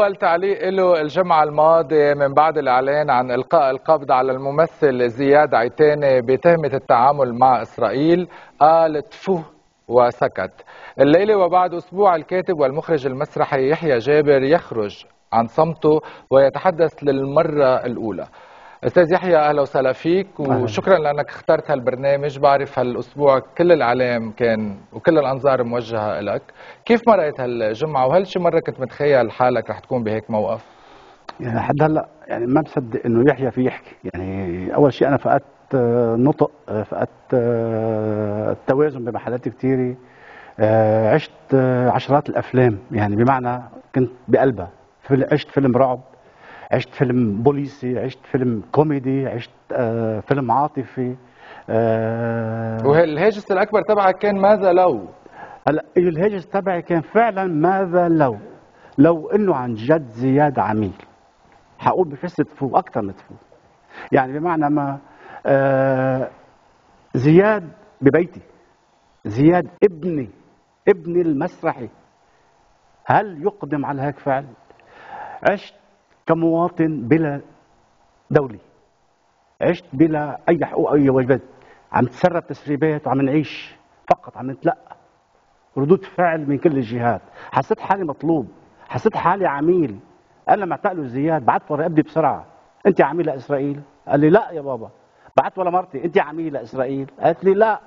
بأول تعليق له الجمعة الماضية من بعد الإعلان عن إلقاء القبض على الممثل زياد عيتاني بتهمة التعامل مع إسرائيل قال تفوه وسكت. الليلة وبعد أسبوع الكاتب والمخرج المسرحي يحيى جابر يخرج عن صمته ويتحدث للمرة الأولى. أستاذ يحيى أهلا وسهلا فيك وشكرا لأنك اخترت هالبرنامج. بعرف هالأسبوع كل الاعلام كان وكل الأنظار موجهة لك كيف مرقت هالجمعة؟ وهل شي مرة كنت متخيل حالك رح تكون بهيك موقف؟ يعني لحد هلأ يعني ما بصدق إنه يحيى في يحكي. يعني أول شيء أنا فقدت آه، نطق آه، فقدت آه، التوازن بمحلات كثيره عشت عشرات الأفلام. يعني بمعنى كنت بقلبها. عشت فيلم رعب. عشت فيلم بوليسي عشت فيلم كوميدي عشت آه فيلم عاطفي آه والهاجس الأكبر تبعك كان ماذا لو؟ هلا الهاجس تبعي كان فعلا ماذا لو؟ لو إنه عن جد زياد عميل. حقول بفس تفو أكثر من تفو يعني بمعنى ما آه زياد ببيتي زياد ابني ابني المسرحي. هل يقدم على هيك فعل؟ عشت كمواطن بلا دولة. عشت بلا أي حقوق أي واجبات. عم تسرب تسريبات وعم نعيش فقط عم نتلقى ردود فعل من كل الجهات. حسيت حالي مطلوب حسيت حالي عميل. أنا لما اعتقلوا زياد بعت ورا ابني بسرعة. أنت عميل لإسرائيل؟ قال لي لا يا بابا. بعت ورا مرتي. أنت عميل لإسرائيل؟ قالت لي لا.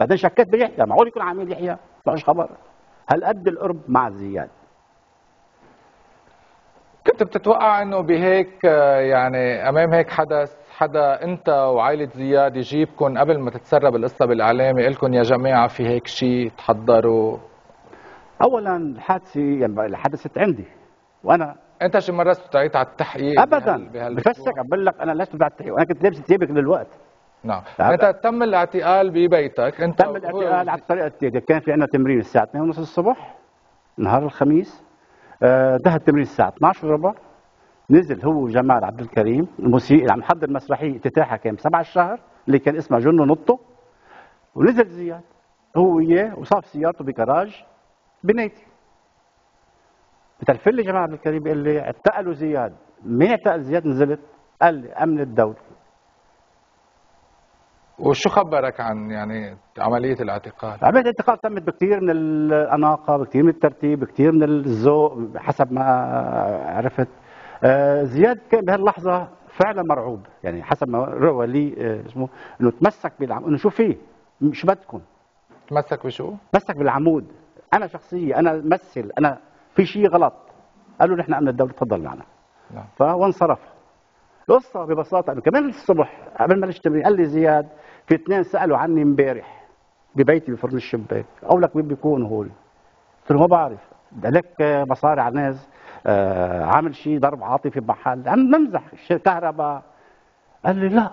بعدين شكيت بيحيى. معقول يكون عميل يحيى؟ ما خبر. هل قد القرب مع زياد كنت بتتوقع إنه بهيك يعني أمام هيك حدث حدا أنت وعائلة زياد يجيبكم قبل ما تتسرب القصة بالاعلام يقول لكم يا جماعة في هيك شيء تحضروا. اولا الحادثه يعني حدثت عندي وأنا أنت شي مرة استدعيت على التحقيق ابدا بفسك بقول لك أنا لست بعد التحقيق وأنا كنت لابس ثيابي كل الوقت. نعم. أنت تم الاعتقال ببيتك أنت تم الاعتقال على الطريقة التاليه كان في عندنا تمرين الساعة 2:30 الصبح نهار الخميس. انتهى التمرين الساعة 12 وربع نزل هو وجمال عبد الكريم الموسيقي اللي عم يحضر مسرحيه افتتاحها كان بسبع الشهر اللي كان اسمها جنو نطو ونزل زياد هو وياه وصاب سيارته بكراج بنيتي. بتلفل لي جمال عبد الكريم بيقول لي اعتقلوا زياد؟ مين اعتقل زياد؟ نزلت قال لي أمن الدولة. وشو خبرك عن يعني عملية الاعتقال؟ عملية الاعتقال تمت بكثير من الأناقة بكثير من الترتيب بكثير من الذوق حسب ما عرفت. آه، زياد كان بهاللحظة فعلا مرعوب يعني حسب ما روى لي آه، اسمه إنه تمسك بالعمود إنه شو فيه؟ شو بدكم؟ تمسك بشو؟ تمسك بالعمود. أنا شخصيا أنا مثل أنا في شيء غلط. قالوا نحن أمن الدولة تفضل معنا. نعم. فهو انصرف. القصة ببساطة إنه كمان الصبح قبل ما نجتمع قال لي زياد في اثنين سألوا عني امبارح ببيتي بفرن الشباك. أقول لك مين بيكونوا هول؟ قلت له ما بعرف. لك مصاري على الناس آه عامل شيء ضرب عاطفي بمحل عم نمزح كهرباء قال لي لا.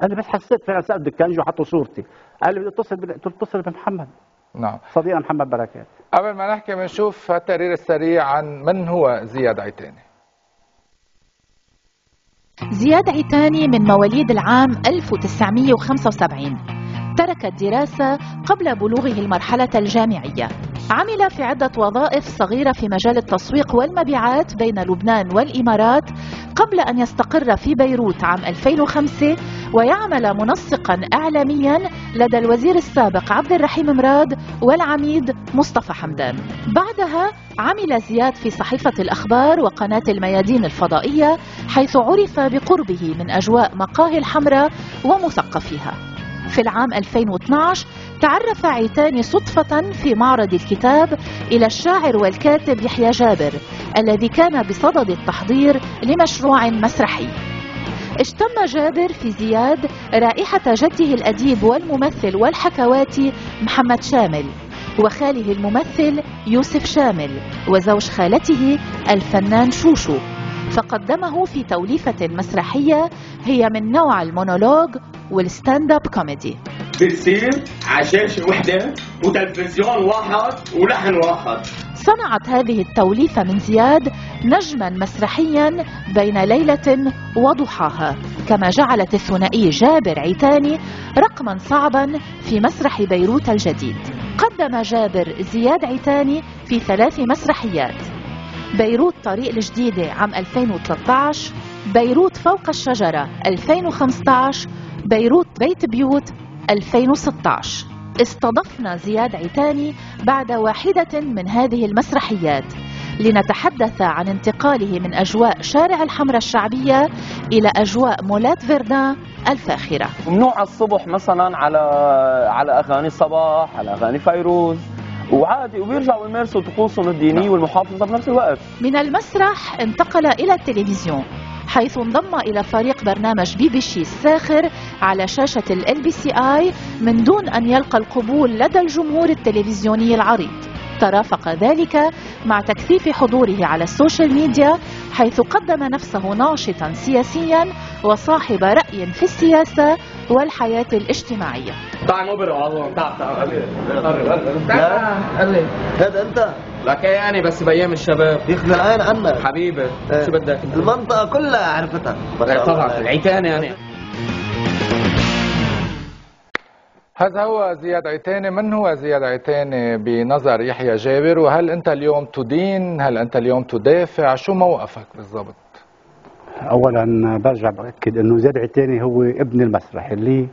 قال لي بس حسيت فعلا سأل دكان جو حطوا صورتي. قال لي بدي اتصل قلت له اتصل بمحمد. نعم. صديقنا محمد بركات. قبل ما نحكي بنشوف التقرير السريع عن من هو زياد عيتاني. زياد عيتاني من مواليد العام 1975 ترك الدراسة قبل بلوغه المرحلة الجامعية. عمل في عدة وظائف صغيرة في مجال التسويق والمبيعات بين لبنان والإمارات قبل أن يستقر في بيروت عام 2005 ويعمل منسقا إعلاميا لدى الوزير السابق عبد الرحيم مراد والعميد مصطفى حمدان. بعدها عمل زياد في صحيفة الأخبار وقناة الميادين الفضائية حيث عرف بقربه من أجواء مقاهي الحمراء ومثقفيها. في العام 2012 تعرف عيتاني صدفة في معرض الكتاب إلى الشاعر والكاتب يحيى جابر الذي كان بصدد التحضير لمشروع مسرحي. اشتم جابر في زياد رائحة جده الأديب والممثل والحكواتي محمد شامل وخاله الممثل يوسف شامل وزوج خالته الفنان شوشو. فقدمه في توليفة مسرحية هي من نوع المونولوج وال stand-up comedy. بتصير على شاشة وحدة وتلفزيون واحد ولحن واحد. صنعت هذه التوليفة من زياد نجما مسرحيا بين ليلة وضحاها. كما جعلت الثنائي جابر عيتاني رقما صعبا في مسرح بيروت الجديد. قدم جابر زياد عيتاني في ثلاث مسرحيات. بيروت طريق الجديدة عام 2013 بيروت فوق الشجرة 2015 بيروت بيت بيوت 2016 استضفنا زياد عتاني بعد واحدة من هذه المسرحيات. لنتحدث عن انتقاله من أجواء شارع الحمرة الشعبية إلى أجواء مولات فيردان الفاخرة. ممنوع الصبح مثلا على على أغاني صباح على أغاني فيروز. وعادي وبيرجعوا يمارسوا طقوسهم الدينية والمحافظة بنفس الوقت. من المسرح انتقل إلى التلفزيون. حيث انضم إلى فريق برنامج بي بي شي الساخر على شاشة ال بي سي آي من دون أن يلقى القبول لدى الجمهور التلفزيوني العريض. ترافق ذلك مع تكثيف حضوره على ال social media حيث قدم نفسه ناشطا سياسيا وصاحب رأي في السياسة والحياة الاجتماعية. تعال هذا أنت. لك يعني بس بايام الشباب. يخزي العين عنك حبيبي إيه. شو بدك؟ المنطقة كلها عرفتها. الله. طبعا. العيتان يعني. هذا هو زياد عيتاني من هو زياد عيتاني بنظر يحيى جابر؟ وهل أنت اليوم تدين؟ هل أنت اليوم تدافع؟ شو موقفك بالضبط؟ اولا برجع بأكد إنه زياد عتاني هو ابن المسرح اللي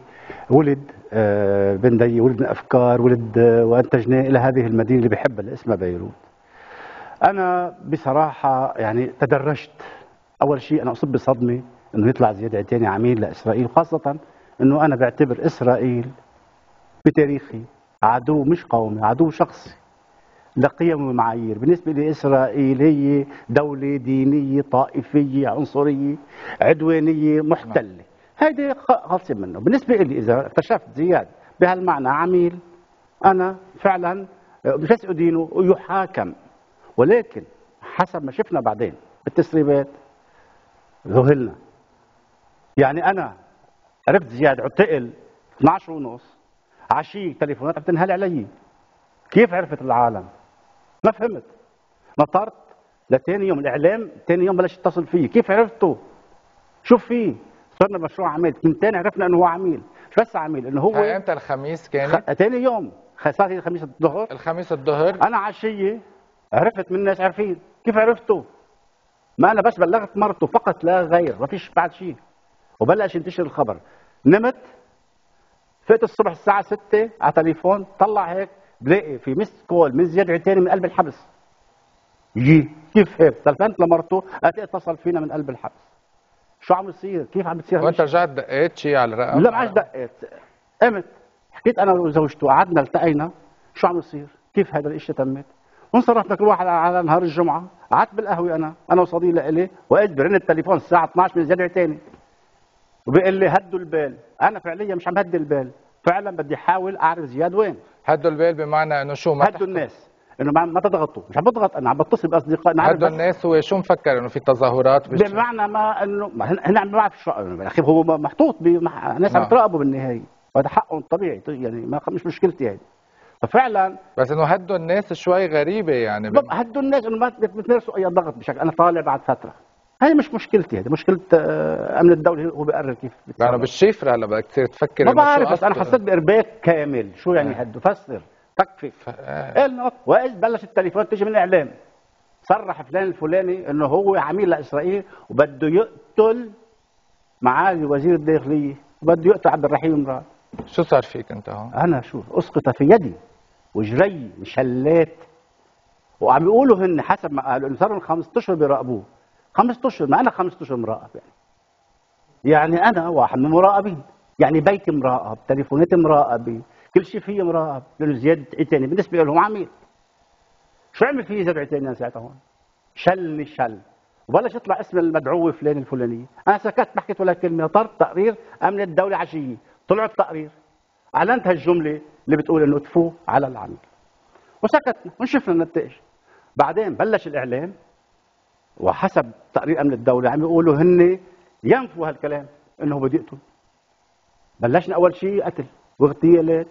ولد آه، بن دي ولد من افكار ولد آه، وانتجناه إلى هذه المدينة اللي بحبها اسمها بيروت. أنا بصراحة يعني تدرجت. أول شيء أنا أصب بصدمة إنه يطلع زياد عتاني عميل لإسرائيل خاصة إنه أنا بعتبر إسرائيل بتاريخي. عدو مش قومي عدو شخصي. لقيم ومعايير بالنسبة لإسرائيل هي دولة دينية طائفية عنصرية عدوانية محتلة. هيدي خ- خلصين منه. بالنسبة لي إذا اكتشفت زياد بهالمعنى عميل أنا فعلا بس أدينه ويحاكم ولكن حسب ما شفنا بعدين بالتسريبات ذهلنا. يعني أنا عرفت زياد اعتقل 12 ونص. عشية تليفونات عم تنهال علي. كيف عرفت العالم؟ ما فهمت. نطرت لتاني يوم الإعلام تاني يوم بلش يتصل فيي كيف عرفتوا؟ شوف فيه. صرنا مشروع عميل. من تاني عرفنا إنه هو عميل. مش بس عميل إنه هو إمتى؟ الخميس كانت خ... تاني يوم. خ- صار هي الخميس الظهر. الخميس الظهر. أنا عشية. عرفت من الناس عارفين. كيف عرفتوا؟ ما أنا بس بلغت مرته فقط لا غير. ما فيش بعد شيء. وبلش ينتشر الخبر. نمت. فقت الصبح الساعة 6 على تليفون طلع هيك بلاقي في missed call من زياد عتاني من قلب الحبس. يجي كيف هيك؟ تلفنت لمرته؟ قالت لي اتصل فينا من قلب الحبس. شو عم يصير؟ كيف عم بتصير وانت؟ رجعت دقيت شيء على الرقم لا ما عادش دقيت. قمت حكيت أنا وزوجته قعدنا التقينا. شو عم يصير؟ كيف هذا الإشي تمت؟ وانصرفنا كل واحد على نهار الجمعة. قعدت بالقهوة أنا أنا وصديق لإلي وقلت برن التليفون الساعة 12 من زياد عتاني وبيقول لي هدوا البال. أنا فعليا مش عم هدي البال. فعلا بدي أحاول أعرف زياد وين. هدوا البال بمعنى إنه شو ما هدوا الناس. إنه ما, ما تضغطوا. مش عم بضغط. أنا عم بتصل باصدقاء نعرف هدوا الناس هو شو مفكر إنه في تظاهرات؟ بمعنى ما انه ما هن عم بعرف أخي هو محطوط. ناس عم نعم. تراقبه بالنهاية. وهذا حقهم طبيعي. يعني ما مش مشكلتي هيدي. ففعلا بس إنه هدوا الناس شوي غريبة يعني. هدوا الناس إنه ما بتمارسوا أي ضغط بشكل أنا طالع بعد فترة. هاي مش مشكلتي هذه مشكلة آه، أمن الدولة هو بيقرر كيف لأنه بيتصرف. بالشفره هلا بدك تصير تفكر ما بعرف بس أنا. حسيت بإرباك كامل شو يعني هدوا فسر تكفي آه. وإذ بلش التليفون تيجي من الإعلام صرح فلان الفلاني إنه هو عميل لإسرائيل وبده يقتل معالي وزير الداخلية وبده يقتل عبد الرحيم مراد شو صار فيك أنت هون؟ أنا شو أسقط في يدي وجري مشلات وعم يقولوا هن حسب ما قالوا إنه صاروا خمسة اشهر بيراقبوه خمسة اشهر ما أنا خمسة اشهر مراقب يعني. يعني أنا واحد من المراقبين يعني بيتي مراقب تليفوناتي مراقبة كل شيء فيه مراقب. لأنه زياد عتاني بالنسبة لهم عميل. شو عمل فيه زياد عتاني ساعتها هون؟ شلني شل. وبلش يطلع اسم المدعوه فلان الفلانيه أنا سكت ما حكيت ولا كلمة. طرت تقرير أمن الدولة عشية. طلع التقرير أعلنت هالجملة اللي بتقول إنه تفو على العميل وسكتنا وشفنا النتائج بعدين بلش الإعلام. وحسب تقرير أمن الدولة عم يقولوا هن ينفوا هالكلام إنه بده يقتل بلشنا أول شيء قتل واغتيالات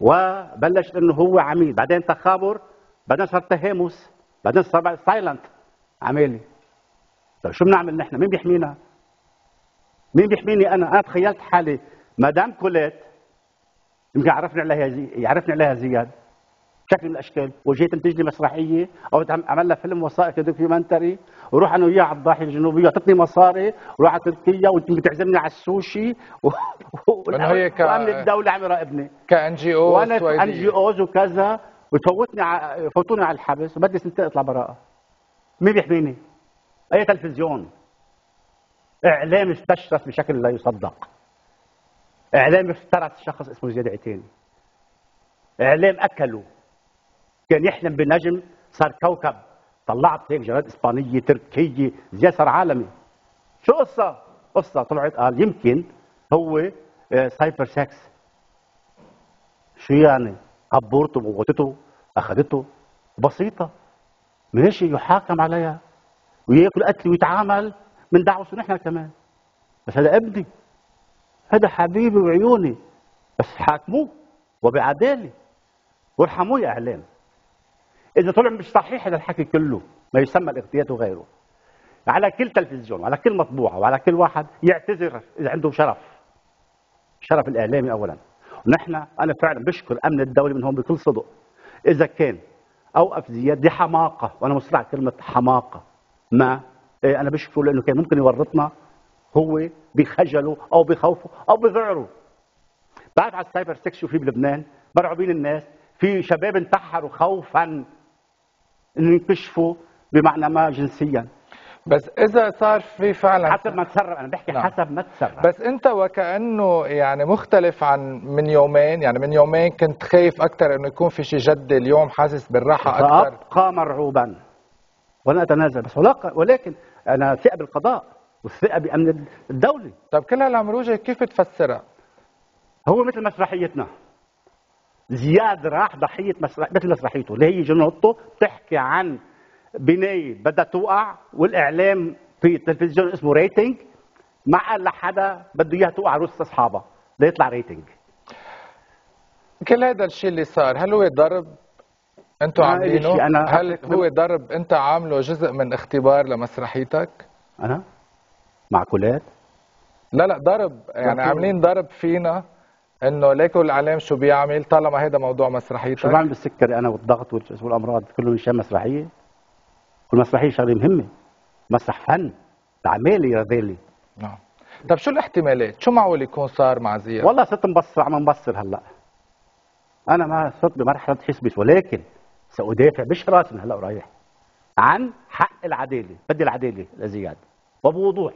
وبلش إنه هو عميل بعدين تخابر بعدين صار تهامس بعدين صار silent عمالي طيب شو بنعمل نحن؟ مين بيحمينا؟ مين بيحميني أنا؟ أنا تخيلت حالي مدام كوليت يمكن عرفني عليها. يعرفني عليها زياد. شكل من الأشكال. وجيت تنتج لي مسرحية أو اعمل لها فيلم وثائقي documentary وروح أنا وياه على الضاحية الجنوبية وتعطيني مصاري وروح على تركيا وأنت بتعزمني على السوشي و... و... هي ك- وأمن الدولة عم يراقبني. كان جي أو وأنا ان جي أوز وكذا وتفوتني ع... فوتوني على الحبس. وبدي سنتين أطلع براءه مين بيحميني؟ أي تلفزيون. إعلام استشرف بشكل لا يصدق. إعلام افترس شخص اسمه زياد عتيني إعلام أكله. كان يحلم بنجم صار كوكب. طلعت هيك جرائد إسبانية تركية زياد صار عالمي. شو قصة؟ قصة طلعت قال يمكن هو آه، cyber sex. شو يعني؟ عبورته موتته أخذته. بسيطة. ماشي يحاكم عليها؟ ويأكل قتل ويتعامل من دعوته نحن كمان. بس هذا ابني. هذا حبيبي وعيوني. بس حاكموه وبعداله وارحموه يا إعلام. إذا طلع مش صحيح هذا الحكي كله ما يسمى الاغتيال وغيره. على كل تلفزيون وعلى كل مطبوعة وعلى كل واحد يعتذر إذا عنده شرف. شرف الإعلامي اولا. ونحن أنا فعلا بشكر أمن الدولة من هون بكل صدق. إذا كان اوقف زياد دي حماقة وأنا مصر على كلمة حماقة ما إيه أنا بشكره لأنه كان ممكن يورطنا هو بخجله أو بخوفه أو بذعره. بعد على ال cyber sex شو في بلبنان مرعوبين الناس في شباب انتحروا خوفا. انه ينكشفوا بمعنى ما جنسيا. بس إذا صار في فعلا حسب ما تسرب أنا بحكي نعم. حسب ما تسرب بس أنت وكأنه يعني مختلف عن من يومين يعني من يومين كنت خايف أكثر إنه يكون في شيء جد اليوم حاسس بالراحة أكثر سأبقى مرعوبا. ولا أتنازل بس ولكن أنا ثقة بالقضاء والثقة بأمن الدولة. طب كل هالعمروجه كيف تفسرها؟ هو مثل مسرحيتنا. زياد راح ضحيه مسرح مثل مسرحيته اللي هي جنوطه بتحكي عن بنايه بدها توقع والإعلام في التلفزيون اسمه rating ما قال لحدا بده إياها توقع روس أصحابها ليطلع rating كل هذا الشيء اللي صار هل هو ضرب إلي عاملينه؟ شيء، أنا هل هو ضرب أنت عامله جزء من اختبار لمسرحيتك؟ أنا معقولات لا لا ضرب يعني. عاملين ضرب فينا إنه ليكوا الاعلام شو بيعمل؟ طالما هذا موضوع مسرحيتك. شو بعمل بالسكري أنا والضغط وال- والأمراض كله مشان مسرحية. كل مسرحية شغلة مهمة. مسرح فن تعمالي يا ذيلي. نعم. طب شو الاحتمالات؟ شو معقول يكون صار مع زياد؟ والله صرت مبصر عم مبصر هلأ. أنا ما صرت بمرحلة حسبس ولكن سأدافع بشراس من هلأ ورايح. عن حق العدالة بدي العدالة لزياد. وبوضوح.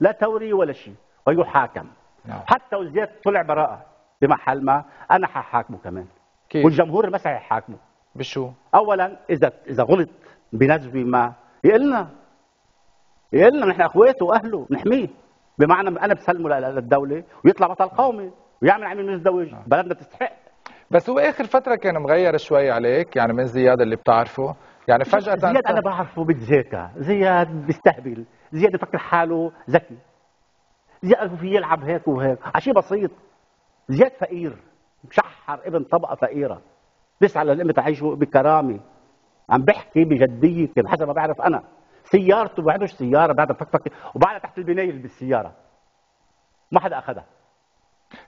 لا توري ولا شيء. ويحاكم. نعم. حتى وزياد طلع براءة بمحل ما أنا ححاكمه كمان. كيف؟ والجمهور المسرحي يحاكمه بشو؟ اولا إذا إذا غلط بنزوه ما يقلنا. يقلنا نحن أخواته وأهله نحميه. بمعنى أنا بسلمه لل- للدولة ويطلع بطل قومي ويعمل عمل مزدوج بلدنا تستحق. بس هو آخر فترة كان مغير شوي عليك يعني من زياد اللي بتعرفه. يعني فجأة زياد أنا بعرفه بتذاكى زياد بيستهبل. زياد بفكر حاله ذكي. زياد في يلعب هيك وهيك. عشي بسيط. زياد فقير. مشحر ابن طبقة فقيرة. بيسعى للقمة تعيشه بكرامة. عم بحكي بجدية كان حسب ما بعرف أنا. سيارته ما سيارة بعدها فكفك وبعدها تحت البناية بالسيارة. ما حدا أخذها.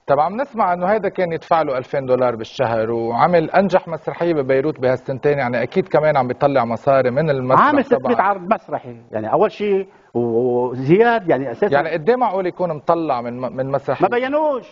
طب عم نسمع إنه هيدا كان يدفع له 2000 دولار بالشهر وعمل أنجح مسرحية ببيروت بهالسنتين يعني أكيد كمان عم بيطلع مصاري من المسرح عامل 600 تبعه. عرض مسرحي. يعني أول شيء وزياد يعني أساسا يعني قد إيه معقول يكون مطلع من من مسرحية؟ ما بينوش.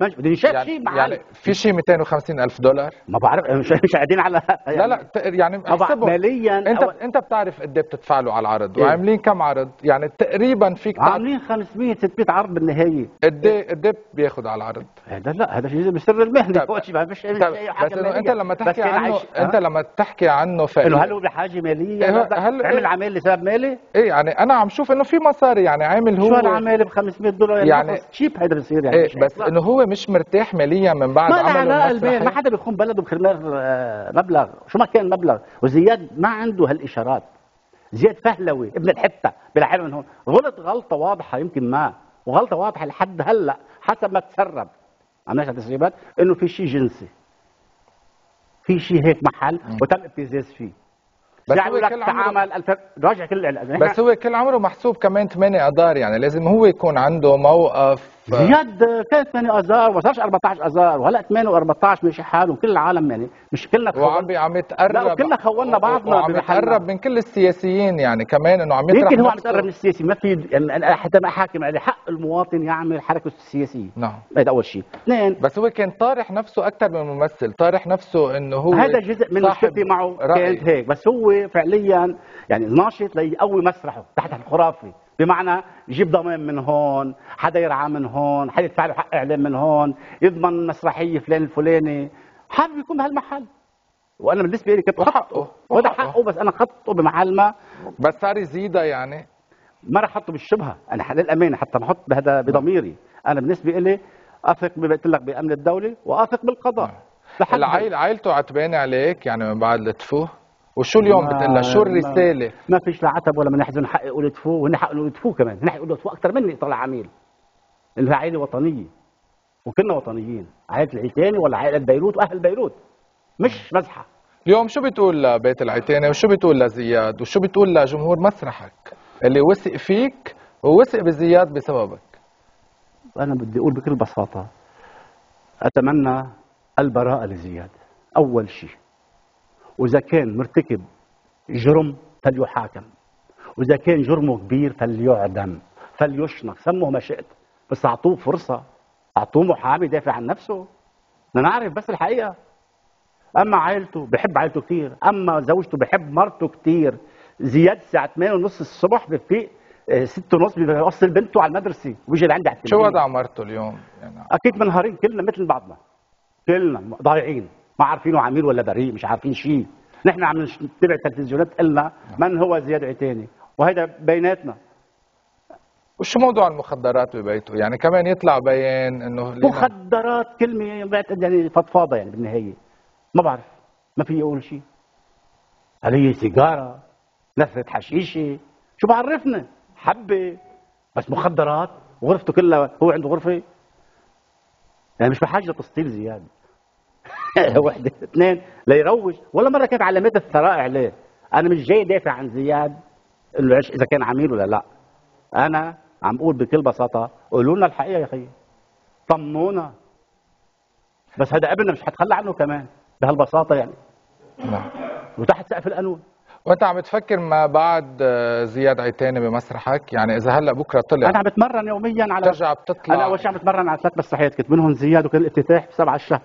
ما بدي شاف شيء يعني, معلم يعني في شيء 250 ألف دولار؟ ما بعرف مش مش قاعدين على يعني لا لا يعني احسبهم. ماليا انت أول- انت بتعرف قد إيه بتدفع له على العرض إيه؟ وعاملين كم عرض؟ يعني تقريبا فيك عاملين 500 600 عرض بالنهاية. قد إيه قد إيه بياخذ على العرض؟ هذا لا هذا شيء بسر المهنة. شيء ما فيش طب شيء حاجة بس. أنت لما بس تحكي عنه عايش- أنت؟ لما تحكي عنه فقير. إنه هل هو بحاجة مالية؟ إيه، هل- عمل عمال لسبب مالي؟ إيه يعني أنا عم شوف إنه في مصاري يعني عامل هو شو هالعمال ب 500 دولار؟ يعني, يعني- يعني هيدا بصير يعني مش بس. إنه هو مش مرتاح ماليا من بعد ما له عمله علاقه المال ما حدا بيخون بلده بخرمال آه، مبلغ. شو ما كان مبلغ وزياد ما عنده هالإشارات. زياد فهلوي ابن الحتة بلعب من هون غلط غلطة واضحة يمكن ما وغلطة واضحة لحد هلأ حسب ما تسرب. عم نحكي تسريبات إنه في شيء جنسي. في شيء هيك محل وتم ابتزاز فيه. بس يعني هو لك كل عمره- تعامل الف... راجع كل. بس هو كل عمره محسوب كمان 8 اذار يعني. لازم هو يكون عنده موقف زياد كان 8 آذار وما صارش 14 آذار وهلأ 8 و14 ماشي حاله وكل العالم يعني مش كلنا وعم عم يتقرب لا، وكلنا خولنا بعضنا وعم. يتقرب من كل السياسيين يعني كمان إنه عم يطرح يمكن هو عم. يتقرب من السياسي ما في يعني حتى ما أحاكم عليه حق المواطن يعمل حركته السياسيه نعم هذا أول شيء اثنين بس هو كان طارح نفسه أكثر من ممثل طارح نفسه إنه هو هذا جزء من مشكلتي معه. كانت هيك بس هو فعليا يعني ناشط ليقوي مسرحه تحت الخرافي بمعنى يجيب ضمان من هون حدا يرعى من هون حدا يدفع له حق إعلام من هون يضمن مسرحية فلان الفلاني. حابب يكون بهالمحل. وأنا بالنسبة لي كنت. خطه وهذا. حقه بس أنا خطه بمحل ما. بس صار يزيدها يعني. ما رح أحطه بالشبهة. أنا للأمانة حتى بحط بهذا بضميري. أنا بالنسبة لي أثق قلت لك بأمن الدولة وأثق بالقضاء. لحد العائل عائلته عتبانة عليك يعني من بعد لتفوه وشو اليوم بتقول لها شو الرسالة؟ ما فيش لا عتب ولا من يحزن حق يقول تفو وهن حق يقولوا تفو كمان هن حق يقولوا تفو أكثر مني طلع عميل. اللي هي عائله وطنية. وكلنا وطنيين. عائلة العيتاني ولا عائلة بيروت وأهل بيروت. مش مزحة. اليوم شو بتقول لبيت العيتاني وشو بتقول لزياد؟ وشو بتقول لجمهور مسرحك؟ اللي وثق فيك ووثق بزياد بسببك. أنا بدي أقول بكل بساطة أتمنى البراءة لزياد. أول شيء. وإذا كان مرتكب جرم فليحاكم. وإذا كان جرمه كبير فليعدم فليشنق. سموه ما شئت بس أعطوه فرصة أعطوه محامي يدافع عن نفسه. نعرف بس الحقيقة. أما عائلته بحب عائلته كثير أما زوجته بحب مرته كثير زياد الساعة 8 ونص الصبح بفيق 6 ونص بيوصل بنته على المدرسة وبيجي لعندي على شو. وضع مرته اليوم؟ يعني أكيد منهارين كلنا مثل بعضنا. كلنا ضايعين. ما عارفينه عميل ولا بريء مش عارفين شيء نحن عم نتبع تلفزيونات قلنا من هو زياد عتاني. وهذا بيناتنا. وشو موضوع المخدرات ببيته؟ يعني كمان يطلع بيان إنه مخدرات كلمة بعتقد يعني فضفاضة يعني بالنهاية. ما بعرف. ما في أقول شيء هل هي سيجارة. نفره حشيشة. شو بعرفنا؟ حبة. بس مخدرات. وغرفته كلها هو عنده غرفة. يعني مش بحاجة لتسطيل زياد وحده اثنين ليروج ولا مرة كانت علامات الثراء عليه. أنا مش جاي دافع عن زياد انه إيش- إذا كان عميل ولا لا. أنا عم أقول بكل بساطة قولوا لنا الحقيقة يا خيي طمنونا بس هذا ابننا مش حتخلى عنه كمان بهالبساطة يعني. نعم. وتحت سقف القانون. وأنت عم تفكر ما بعد آه، زياد عيتاني بمسرحك؟ يعني إذا هلأ بكرة طلع. أنا عم بتمرن يوميا على بترجع بتطلع. أنا أول شيء عم بتمرن على ثلاث مسرحيات كنت منهم زياد وكان الافتتاح بسبعة الشهر.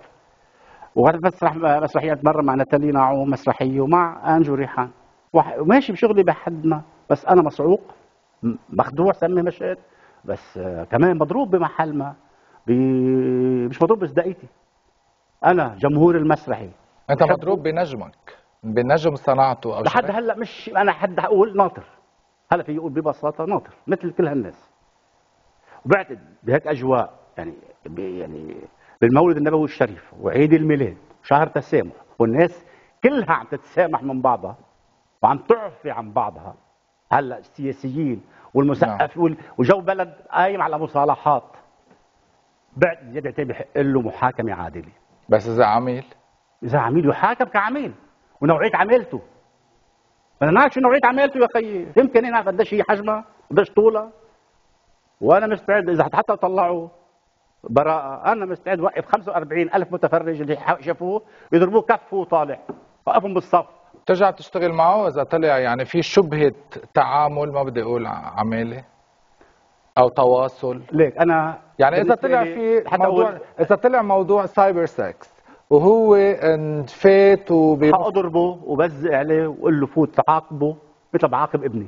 وهذا مسرح مسرحيات بتمرن مع ناتالي نعوم مسرحية ومع أنجو ريحان. وماشي بشغلي بحدنا. بس أنا مسعوق مخدوع سمي مشيت بس آه، كمان مضروب بمحل ما. مش مضروب بصدقيتي أنا جمهور المسرحي. أنت. مضروب بنجمك. بنجم صنعته أو لحد. هلأ مش أنا حد أقول ناطر. هلأ في يقول ببساطة ناطر. مثل كل هالناس. وبعتقد بهيك أجواء. يعني يعني بالمولد النبوي الشريف وعيد الميلاد شهر تسامح والناس كلها عم تتسامح من بعضها وعم تعفي عن بعضها. هلأ السياسيين والمسقف وال- وجو بلد قايم على مصالحات. بعد زيادة عتيبي بحق له محاكمه عادله بس إذا عميل. إذا عميل يحاكم كعميل ونوعية عمالته بدنا نعرف شو نوعية عمالته يا خيي يمكن نعرف قديش هي حجمها قديش طولها وأنا مستعد إذا حتى طلعوا. براءة. أنا مستعد وقف 45 ألف متفرج اللي شافوه يضربوه كف وهو طالع وقفهم بالصف. بترجع تشتغل معه؟ إذا طلع يعني في شبهة تعامل ما بدي أقول عماله أو تواصل؟ ليك أنا يعني بالنسبة طلع في حتى موضوع أقول إذا طلع موضوع cyber sex وهو انفات وبي حأضربه وبزق عليه وقول له فوت تعاقبه مثل بعاقب ابني.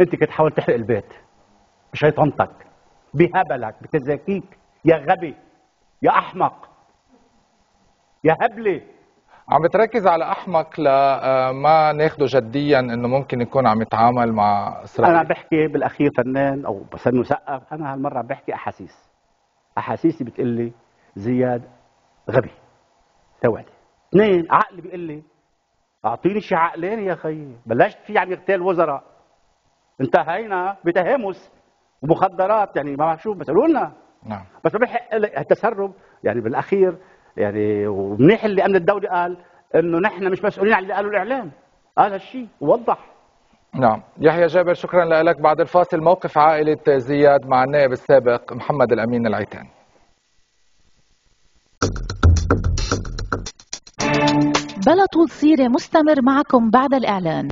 أنت كنت تحاول تحرق البيت. بشيطنتك بهبلك بتزاكيك يا غبي يا أحمق يا هبله عم بتركز على أحمق لما ناخده جديا إنه ممكن يكون عم يتعامل مع إسرائيل. أنا بحكي بالأخير فنان أو بسمي مثقف أنا هالمرة عم بحكي أحاسيس. احاسيسي بتقول لي زياد غبي توعدي. اثنين عقلي بيقول لي أعطيني شي عقلين يا خيي بلشت في عم يغتال وزراء. انتهينا بتهامس. ومخدرات يعني ما بعرف شو مثلوا لنا. نعم. بس ما التسرب يعني بالأخير يعني ومنيح اللي أمن الدولي قال إنه نحن مش مسؤولين عن اللي قالوا الإعلام. قال هالشيء ووضح. نعم. يحيى جابر شكرا لك. بعد الفاصل موقف عائلة زياد مع النائب السابق محمد الأمين العيتان. بلط سيره مستمر معكم بعد الإعلان.